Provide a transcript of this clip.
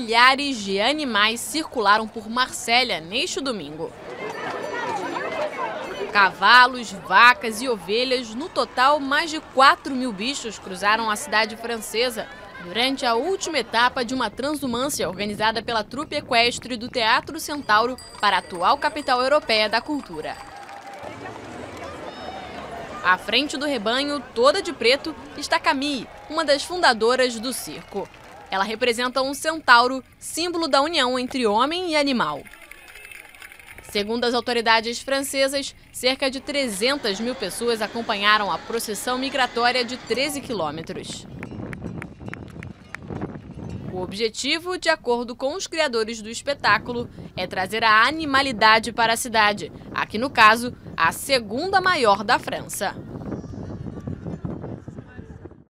milhares de animais circularam por Marsella neste domingo. Cavalos, vacas e ovelhas, no total mais de 4 mil bichos cruzaram a cidade francesa durante a última etapa de uma transumância organizada pela trupe equestre do Teatro Centauro para a atual capital europeia da cultura. À frente do rebanho, toda de preto, está Camille, uma das fundadoras do circo. Ela representa um centauro, símbolo da união entre homem e animal. Segundo as autoridades francesas, cerca de 300 mil pessoas acompanharam a procissão migratória de 13 quilômetros. O objetivo, de acordo com os criadores do espetáculo, é trazer a animalidade para a cidade, aqui no caso, a segunda maior da França.